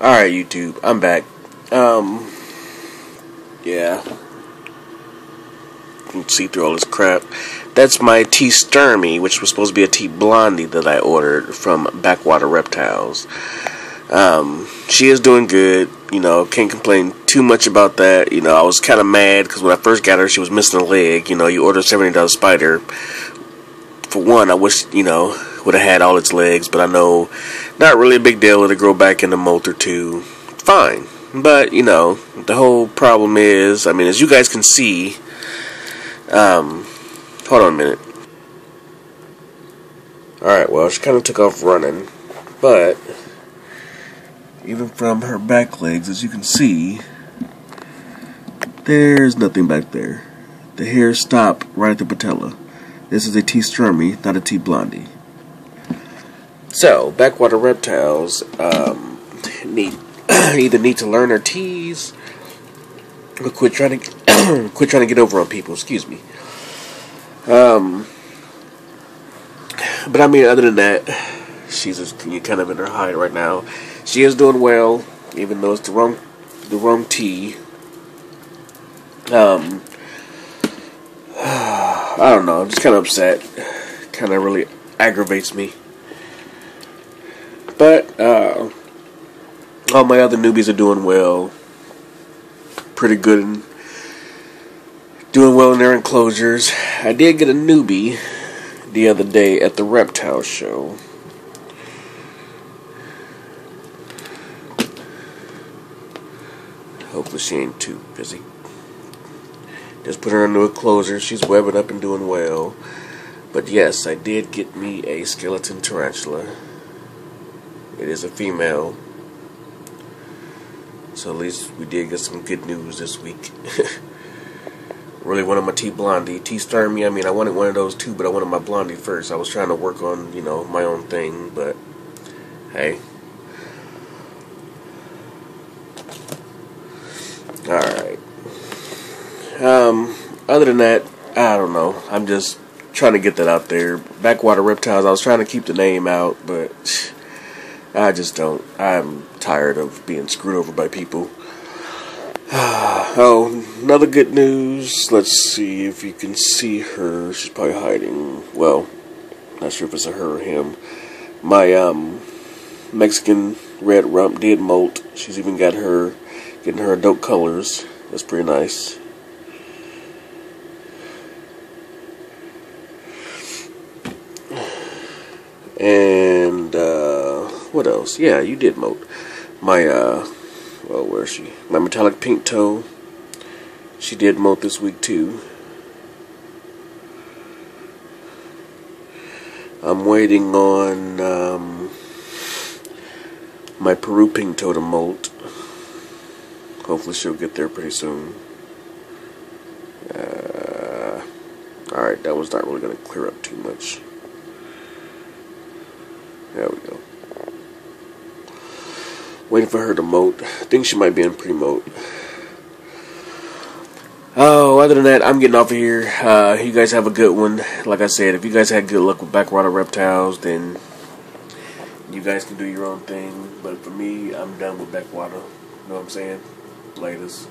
Alright, YouTube, I'm back. Um, yeah. You can see through all this crap. That's my T Stirmi, which was supposed to be a T Blondi that I ordered from Backwater Reptiles. Um, she is doing good. You know, can't complain too much about that. You know, I was kind of mad because when I first got her, she was missing a leg. You know, you order a $70 spider. For one, I wish, you know, would have had all its legs, but I know not really a big deal. It'll grow back in a month or two. Fine. But, you know, the whole problem is, I mean, as you guys can see, um, hold on a minute. Alright, well, she kind of took off running, but even from her back legs, as you can see, there's nothing back there. The hair stopped right at the patella. This is a T Stirmi, not a T Blondi. So, backwater reptiles um, need either need to learn their T's or quit trying to quit trying to get over on people. Excuse me. Um, but I mean, other than that, she's just kind of in her hide right now. She is doing well, even though it's the wrong the wrong T. Um, I don't know. I'm just kind of upset. Kind of really aggravates me. But uh, all my other newbies are doing well. Pretty good and doing well in their enclosures. I did get a newbie the other day at the reptile show. Hopefully she ain't too busy. Just put her into a closer. She's webbing up and doing well. But yes, I did get me a skeleton tarantula. It is a female. So at least we did get some good news this week. really wanted my T Blondi. T Stirmi, I mean, I wanted one of those too, but I wanted my Blondi first. I was trying to work on, you know, my own thing, but hey. Alright. Um, other than that, I don't know. I'm just trying to get that out there. Backwater Reptiles, I was trying to keep the name out, but I just don't. I'm tired of being screwed over by people. oh, another good news. Let's see if you can see her. She's probably hiding. Well, not sure if it's a her or him. My um Mexican red rump did molt. She's even got her getting her adult colors. That's pretty nice. And what else? Yeah, you did molt. My uh, well, where is she? My metallic pink toe. She did molt this week too. I'm waiting on um, my Peru pink toe to molt. Hopefully she'll get there pretty soon. Uh, Alright, that one's not really going to clear up too much. There we go. Waiting for her to molt. I think she might be in pre-molt. Oh, other than that, I'm getting off of here. Uh, you guys have a good one. Like I said, if you guys had good luck with backwater reptiles, then you guys can do your own thing. But for me, I'm done with backwater. You know what I'm saying? Latest.